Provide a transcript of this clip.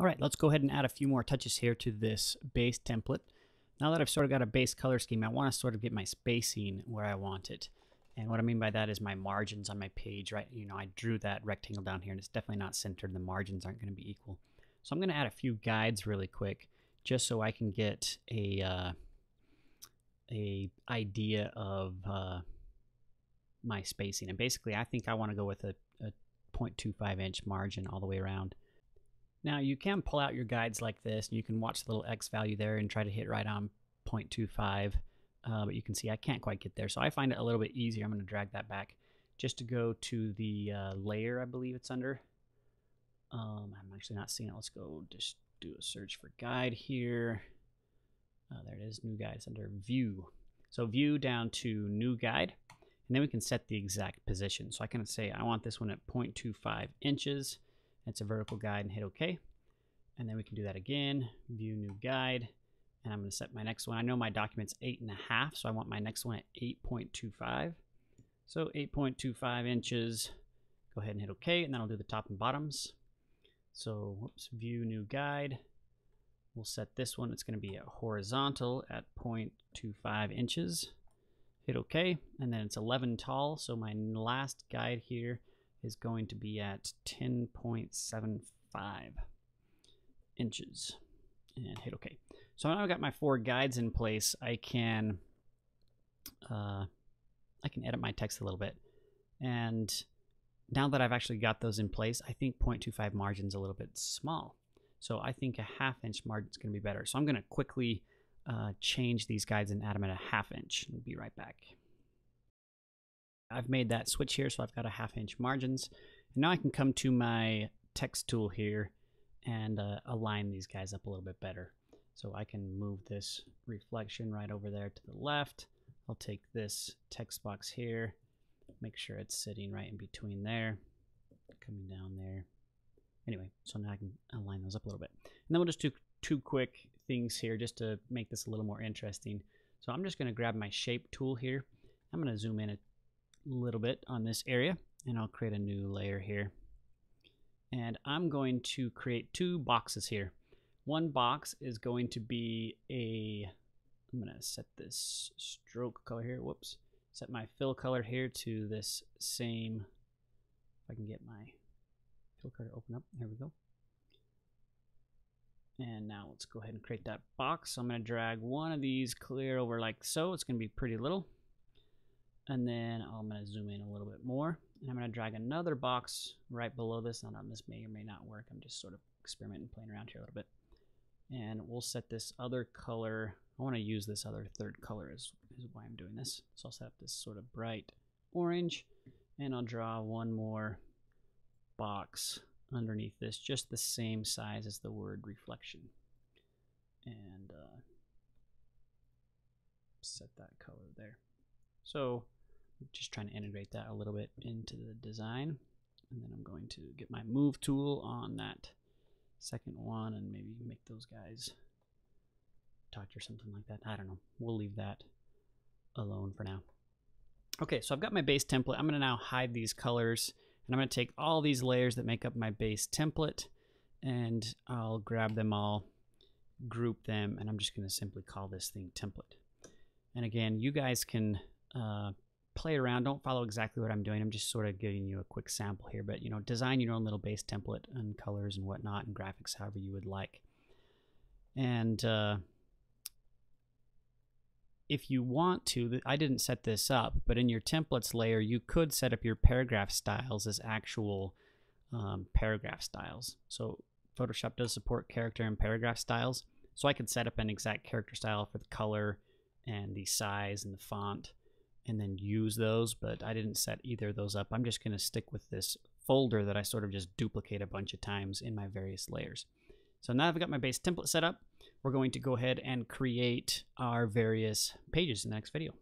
All right, let's go ahead and add a few more touches here to this base template. Now that I've sort of got a base color scheme, I want to sort of get my spacing where I want it. And what I mean by that is my margins on my page, right? You know, I drew that rectangle down here and it's definitely not centered. The margins aren't going to be equal. So I'm going to add a few guides really quick just so I can get a, uh, a idea of uh, my spacing. And basically, I think I want to go with a, a 0.25 inch margin all the way around. Now you can pull out your guides like this and you can watch the little X value there and try to hit right on 0.25. Uh, but you can see I can't quite get there. So I find it a little bit easier. I'm going to drag that back just to go to the uh, layer I believe it's under. Um, I'm actually not seeing it. Let's go just do a search for guide here. Uh, there it is, new guide. It's under view. So view down to new guide. And then we can set the exact position. So I can say I want this one at 0.25 inches. It's a vertical guide and hit OK. And then we can do that again, view new guide. And I'm going to set my next one. I know my document's 8.5, so I want my next one at 8.25. So 8.25 inches. Go ahead and hit OK, and then I'll do the top and bottoms. So, whoops, view new guide. We'll set this one, it's going to be a horizontal at 0.25 inches. Hit OK, and then it's 11 tall, so my last guide here is going to be at 10.75 inches and hit OK. So now I've got my four guides in place. I can uh, I can edit my text a little bit. And now that I've actually got those in place, I think 0.25 margin's a little bit small. So I think a half inch margin is going to be better. So I'm going to quickly uh, change these guides and add them at a half inch. I'll be right back. I've made that switch here, so I've got a half inch margins. And now I can come to my text tool here and uh, align these guys up a little bit better. So I can move this reflection right over there to the left. I'll take this text box here, make sure it's sitting right in between there, coming down there. Anyway, so now I can align those up a little bit. And then we'll just do two quick things here just to make this a little more interesting. So I'm just going to grab my shape tool here. I'm going to zoom in a little bit on this area and I'll create a new layer here. And I'm going to create two boxes here. One box is going to be a, I'm going to set this stroke color here, whoops, set my fill color here to this same, if I can get my fill color open up, there we go. And now let's go ahead and create that box. So I'm going to drag one of these clear over like so. It's going to be pretty little. And then I'm going to zoom in a little bit more. And I'm going to drag another box right below this. Now, this may or may not work. I'm just sort of experimenting, playing around here a little bit. And we'll set this other color. I want to use this other third color is, is why I'm doing this. So I'll set up this sort of bright orange. And I'll draw one more box underneath this, just the same size as the word reflection. And uh, set that color there. So just trying to integrate that a little bit into the design. And then I'm going to get my move tool on that second one and maybe make those guys touch or something like that. I don't know. We'll leave that alone for now. Okay, so I've got my base template. I'm going to now hide these colors. And I'm going to take all these layers that make up my base template and I'll grab them all, group them, and I'm just going to simply call this thing template. And again, you guys can uh, play around. Don't follow exactly what I'm doing. I'm just sort of giving you a quick sample here. But, you know, design your own little base template and colors and whatnot and graphics however you would like. And uh, if you want to, I didn't set this up, but in your templates layer, you could set up your paragraph styles as actual um, paragraph styles. So Photoshop does support character and paragraph styles. So I could set up an exact character style for the color and the size and the font and then use those, but I didn't set either of those up. I'm just going to stick with this folder that I sort of just duplicate a bunch of times in my various layers. So now I've got my base template set up, we're going to go ahead and create our various pages in the next video.